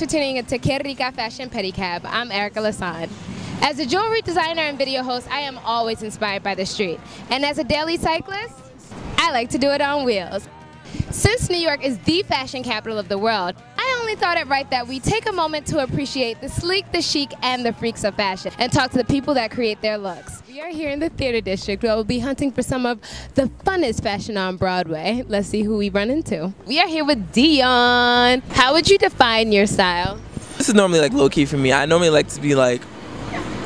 For tuning in to QuErica Fashion Pedicab. I'm Erica Lasan. As a jewelry designer and video host, I am always inspired by the street. And as a daily cyclist, I like to do it on wheels. Since New York is the fashion capital of the world, I thought it right that we take a moment to appreciate the sleek, the chic, and the freaks of fashion and talk to the people that create their looks. We are here in the theater district where we'll be hunting for some of the funnest fashion on Broadway. Let's see who we run into. We are here with Deon. How would you define your style? This is normally like low key for me. I normally like to be like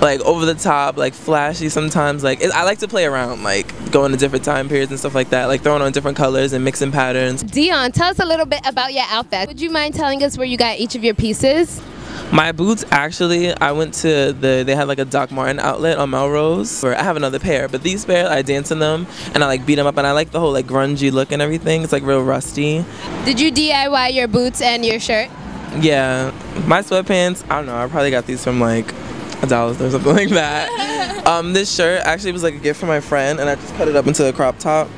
like over the top, like flashy sometimes. Like it, I like to play around, like going to different time periods and stuff like that, like throwing on different colors and mixing patterns. Deon, tell us a little bit about your outfit. Would you mind telling us where you got each of your pieces? My boots actually, I went to the they had like a Doc Martens outlet on Melrose. Where I have another pair, but these pair I dance in them and I like beat them up and I like the whole like grungy look and everything. It's like real rusty. Did you DIY your boots and your shirt? Yeah, my sweatpants. I don't know. I probably got these from like a dollar or something like that. um, this shirt actually was like a gift from my friend, and I just cut it up into a crop top.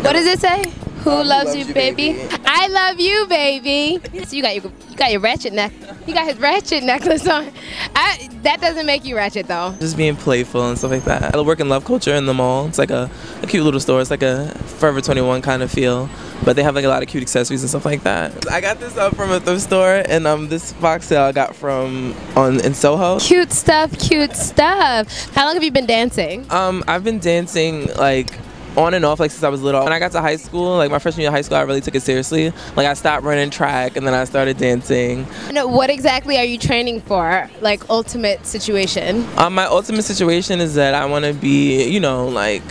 What does it say? Who loves, loves, you, baby? baby? I love you, baby. So you got your you got your ratchet neck. You got his ratchet necklace on. I, that doesn't make you ratchet though. Just being playful and stuff like that. I work in Love Culture in the mall. It's like a, a cute little store. It's like a Forever 21 kind of feel, but they have like a lot of cute accessories and stuff like that. I got this up from a thrift store, and um, this box sale I got from on in Soho. Cute stuff, cute stuff. How long have you been dancing? Um, I've been dancing like on and off like since I was little. When I got to high school, like my freshman year of high school, I really took it seriously. Like I stopped running track and then I started dancing. No, what exactly are you training for? Like ultimate situation? Um, my ultimate situation is that I want to be, you know, like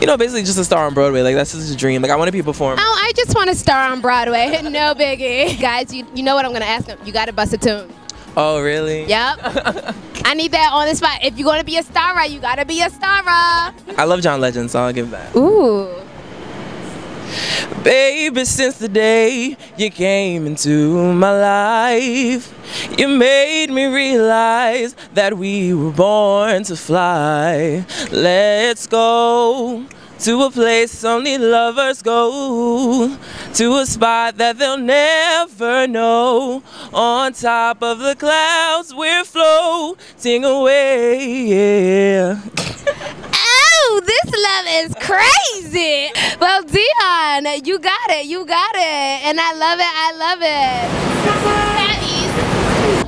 you know, basically just a star on Broadway. Like that's just a dream. Like I want to be a performer. Oh, I just want to star on Broadway. no biggie. Guys, you, you know what I'm gonna ask them. You gotta bust a tune. Oh, really? Yep. I need that on the spot. If you're gonna be a star, you gotta be a star. I love John Legend, so I'll give that. Ooh. Baby, since the day you came into my life, you made me realize that we were born to fly. Let's go to a place only lovers go, to a spot that they'll never know. On top of the clouds, we're floating away. Yeah. oh, this love is crazy. Well, Deon, you got it, you got it, and I love it, I love it.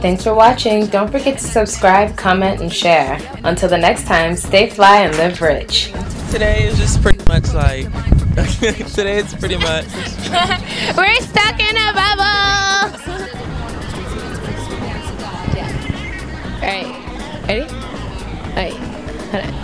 Thanks for watching. Don't forget to subscribe, comment, and share. Until the next time, stay fly and live rich today is just pretty much like today it's pretty much. We're stuck in a bubble. All right. Ready? All right